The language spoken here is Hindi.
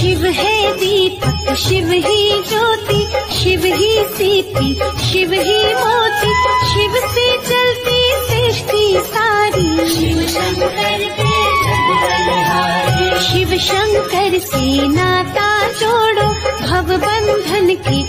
शिव है दीपक शिव ही ज्योति, शिव ही सीती शिव ही मोती, शिव से चलती सृष्टि सारी। शिव शंकर के शिव शंकर से नाता जोड़ो, भव बंधन की